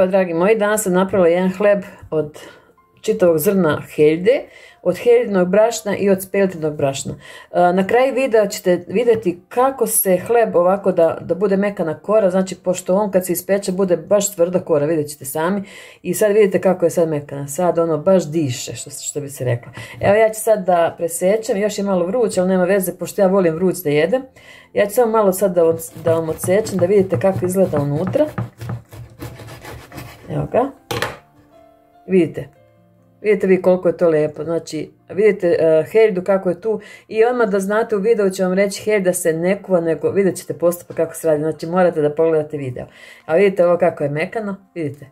Evo, dragi moji, danas sam napravila jedan hleb od čitavog zrna heljde, od heljinog brašna i od speltinog brašna. E, na kraju videa ćete vidjeti kako se hleb ovako da, da bude mekana kora, znači pošto on kad se ispeče bude baš tvrda kora, vidjet ćete sami. I sad vidite kako je sad mekana, sad ono baš diše, što, što bi se rekla. Evo ja ću sad da presečem, još je malo vruće, ali nema veze, pošto ja volim vruć da jedem. Ja ću samo malo sad da da vam odsečem, da vidite kako izgleda unutra. Evo ga. Vidite. Vidite vi koliko je to lijepo. Znači, vidite uh, Heldu kako je tu. I odmah da znate u videu ću vam reći Helda se ne kuva, nego vidjet ćete postupak kako se radi. Znači, morate da pogledate video. A vidite ovo kako je mekano. Vidite.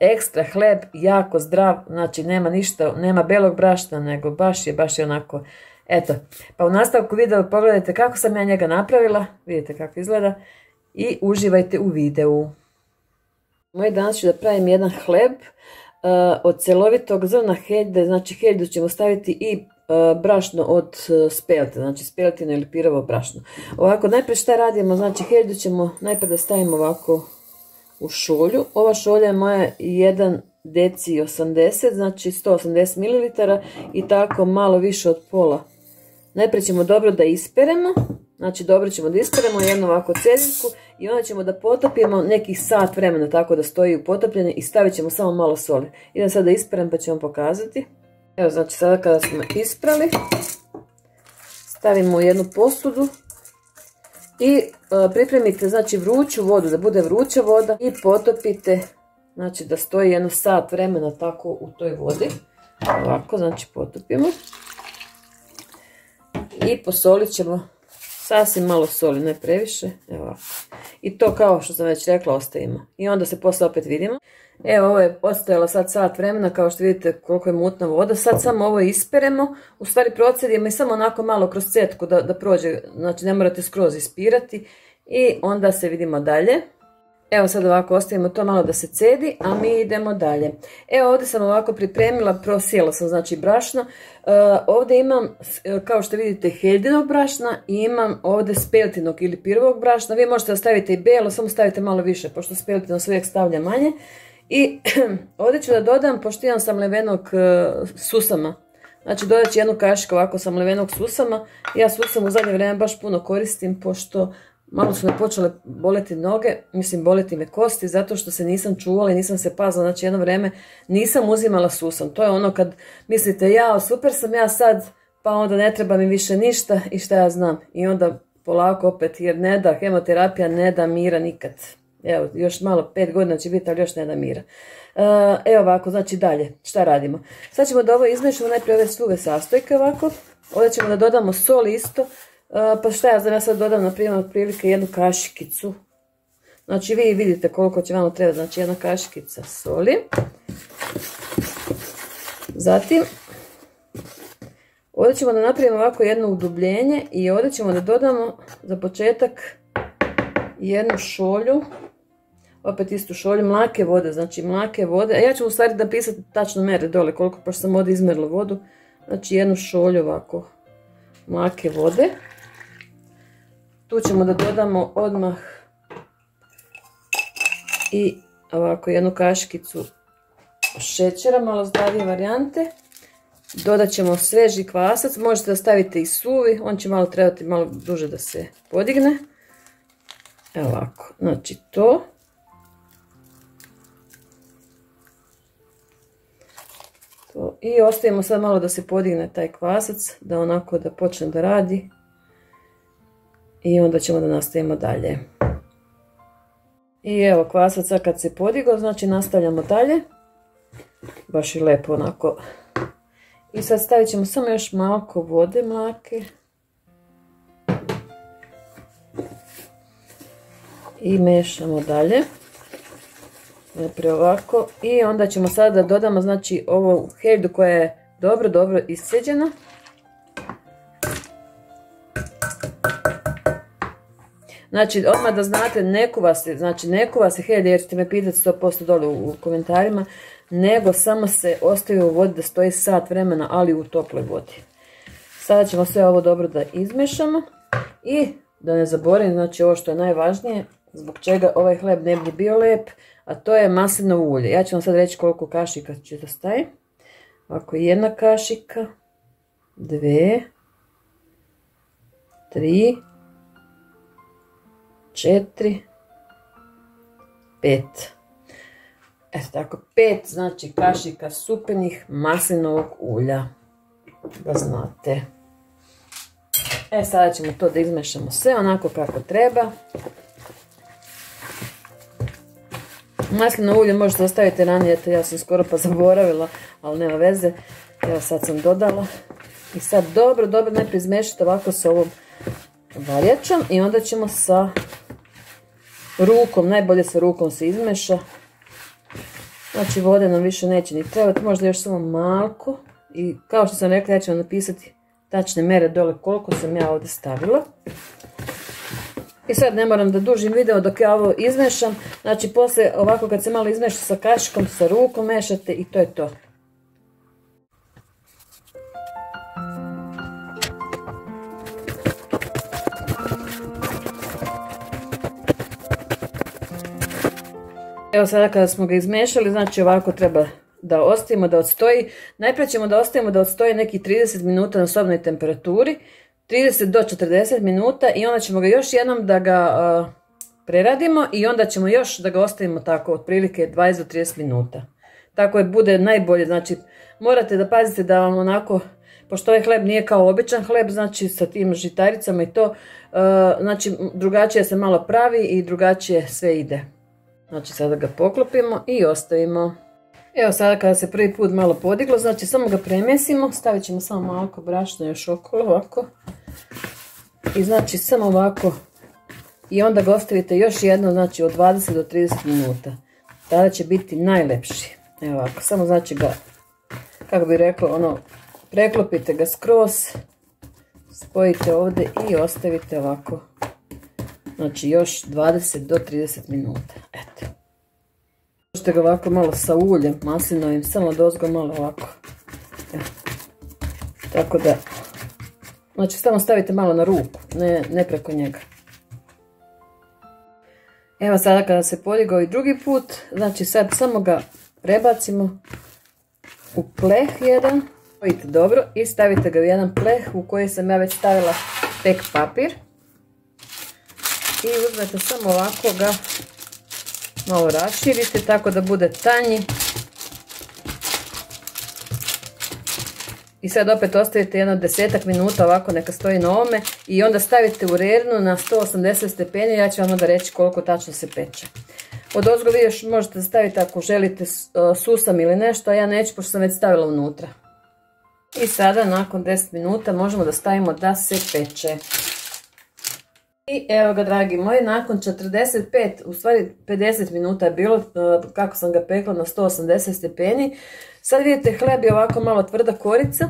Ekstra hleb, jako zdrav. Znači, nema ništa, nema belog brašna, nego baš je, baš je onako... Eto, pa u nastavku videa pogledajte kako sam ja njega napravila. Vidite kako izgleda. I uživajte u videu. Moje danas ću da pravim jedan hleb uh, od celovitog zrna heljde, znači heljdu ćemo staviti i uh, brašno od uh, znači speltino ili pirovo brašno. Ovako, najprije šta radimo, znači heljdu ćemo najprije da stavimo ovako u šolju. Ova šolja je moja 1 deci 80, znači 180 ml i tako malo više od pola. Najprije ćemo dobro da isperemo, znači dobro ćemo da isperemo jednu ovako cedinku i onda ćemo da potopimo nekih sat vremena tako da stoji u potopljenju i stavit ćemo samo malo soli. Idem sad da isperem pa ću vam pokazati. Evo znači sada kada smo isprali, stavimo u jednu posudu i e, pripremite znači vruću vodu, da bude vruća voda i potopite, znači da stoji jedno sat vremena tako u toj vodi. Ovako, znači potopimo. I posolit ćemo Sasvim malo soli, ne previše. Evo I to kao što sam već rekla ostavimo. I onda se posle opet vidimo. Evo ovo je postojalo sad sat vremena kao što vidite koliko je mutna voda. Sad samo ovo isperemo. U stvari procedimo i samo onako malo kroz cetku da, da prođe. Znači ne morate skroz ispirati. I onda se vidimo dalje. Evo sad ovako ostavimo to malo da se cedi, a mi idemo dalje. Evo ovdje sam ovako pripremila, prosijela sam znači brašno. E, ovdje imam, e, kao što vidite, heldinog brašna i imam ovdje speltinog ili pirovog brašna. Vi možete da stavite i belo, samo stavite malo više, pošto speltino se uvijek stavlja manje. I ovdje ću da dodam, pošto imam sam levenog e, susama. Znači dodat ću jednu kašiku ovako sam levenog susama. Ja susam u zadnje vrijeme baš puno koristim, pošto malo su me počele boleti noge, mislim boleti me kosti zato što se nisam čuvala i nisam se pazila, znači jedno vrijeme nisam uzimala susam. To je ono kad mislite ja super sam ja sad pa onda ne treba mi više ništa i šta ja znam. I onda polako opet jer ne da, hemoterapija ne da mira nikad. Evo, još malo, pet godina će biti, ali još ne da mira. Uh, evo ovako, znači dalje, šta radimo? Sad ćemo da ovo izmešamo najprije ove suve sastojke ovako. Ovdje ćemo da dodamo sol isto, pa šta ja znam, ja sad dodam na primjer otprilike jednu kašikicu. Znači vi vidite koliko će vam treba, znači jedna kašikica soli. Zatim, ovdje ćemo da napravimo ovako jedno udubljenje i ovdje ćemo da dodamo za početak jednu šolju, opet istu šolju, mlake vode, znači mlake vode, a ja ću u stvari da pisati tačno mere dole koliko, pošto sam ovdje izmerila vodu, znači jednu šolju ovako mlake vode. Tu ćemo da dodamo odmah i ovako jednu kaškicu šećera, malo zdravije varijante. Dodat ćemo sveži kvasac, možete da stavite i suvi, on će malo trebati malo duže da se podigne. Evo ovako, znači to. I ostavimo sad malo da se podigne taj kvasac, da onako da počne da radi i onda ćemo da nastavimo dalje. I evo kvasaca kad se podigo, znači nastavljamo dalje. Baš je lepo onako. I sad stavit ćemo samo još malko vode mlake. I mešamo dalje. Najprije ovako. I onda ćemo sada da dodamo znači ovu heldu koja je dobro, dobro isceđena. Znači, odmah da znate, ne kuva se, znači ne kuva se helje, jer ćete me pitati 100% dole u, komentarima, nego samo se ostaje u vodi da stoji sat vremena, ali u toploj vodi. Sada ćemo sve ovo dobro da izmešamo i da ne zaboravim, znači ovo što je najvažnije, zbog čega ovaj hleb ne bi bio lep, a to je maslinovo ulje. Ja ću vam sad reći koliko kašika će da staje. Ovako jedna kašika, dve, tri, četiri, pet. Eto tako, pet znači kašika supenih maslinovog ulja. Da znate. E, sada ćemo to da izmešamo sve onako kako treba. Maslino ulje možete ostaviti ranije, ja sam skoro pa zaboravila, ali nema veze. Evo sad sam dodala. I sad dobro, dobro najprije izmešati ovako sa ovom varjačom i onda ćemo sa rukom, najbolje sa rukom se izmeša. Znači vode nam više neće ni trebati, možda još samo malko. I kao što sam rekla, ja ću vam napisati tačne mere dole koliko sam ja ovdje stavila. I sad ne moram da dužim video dok ja ovo izmešam. Znači poslije ovako kad se malo izmeša sa kašikom, sa rukom mešate i to je to. Evo sada kada smo ga izmešali, znači ovako treba da ostavimo da odstoji. Najprije ćemo da ostavimo da odstoji neki 30 minuta na sobnoj temperaturi. 30 do 40 minuta i onda ćemo ga još jednom da ga preradimo i onda ćemo još da ga ostavimo tako otprilike 20 do 30 minuta. Tako je bude najbolje, znači morate da pazite da vam onako, pošto ovaj hleb nije kao običan hleb, znači sa tim žitaricama i to, znači drugačije se malo pravi i drugačije sve ide. Znači sada ga poklopimo i ostavimo. Evo sada kada se prvi put malo podiglo, znači samo ga premjesimo, stavit ćemo samo malo brašna još okolo ovako. I znači samo ovako. I onda ga ostavite još jedno, znači od 20 do 30 minuta. Tada će biti najlepši. Evo ovako, samo znači ga, kako bi rekao, ono, preklopite ga skroz, spojite ovdje i ostavite ovako. Znači još 20 do 30 minuta. Eto. Možete ga ovako malo sa uljem maslinovim, samo dozgo malo ovako. Tako da, znači samo stavite malo na ruku, ne, ne preko njega. Evo sada kada se podigao i drugi put, znači sad samo ga prebacimo u pleh jedan. Vidite dobro i stavite ga u jedan pleh u koji sam ja već stavila tek papir. I uzmete samo ovako ga malo raširite tako da bude tanji. I sad opet ostavite jedno desetak minuta ovako neka stoji na ovome i onda stavite u rernu na 180 stepeni, ja ću vam onda reći koliko tačno se peče. Od ozgo vi još možete staviti ako želite susam ili nešto, a ja neću pošto sam već stavila unutra. I sada nakon 10 minuta možemo da stavimo da se peče. I evo ga dragi moji, nakon 45, u stvari 50 minuta je bilo e, kako sam ga pekla na 180 stepeni. Sad vidite hleb je ovako malo tvrda korica.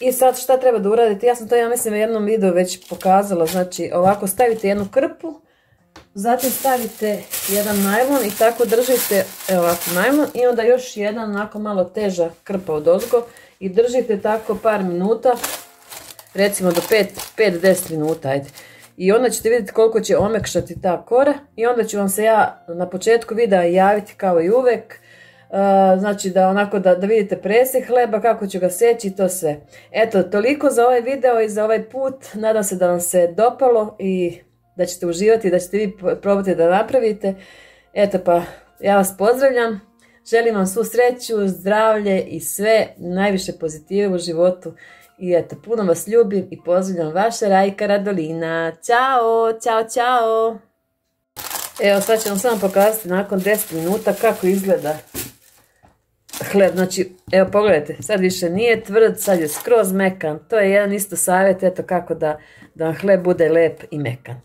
I sad šta treba da uradite, ja sam to ja mislim u jednom videu već pokazala, znači ovako stavite jednu krpu, zatim stavite jedan najlon i tako držite ovako najlon i onda još jedan onako malo teža krpa od ozgo i držite tako par minuta, recimo do 5-10 minuta, ajde i onda ćete vidjeti koliko će omekšati ta kora. I onda ću vam se ja na početku videa javiti kao i uvek e, znači da onako da, vidite presjeh hleba kako ću ga seći i to sve. Eto toliko za ovaj video i za ovaj put. Nadam se da vam se dopalo i da ćete uživati da ćete vi probati da napravite. Eto pa ja vas pozdravljam. Želim vam svu sreću zdravlje i sve najviše pozitive u životu i eto, puno vas ljubim i pozdravljam vaša Rajka Radolina. Ćao, čao, čao. Evo, sad ću vam samo pokazati nakon 10 minuta kako izgleda hleb. Znači, evo pogledajte, sad više nije tvrd, sad je skroz mekan. To je jedan isto savjet, eto kako da, da hleb bude lep i mekan.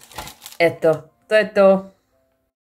Eto, to je to.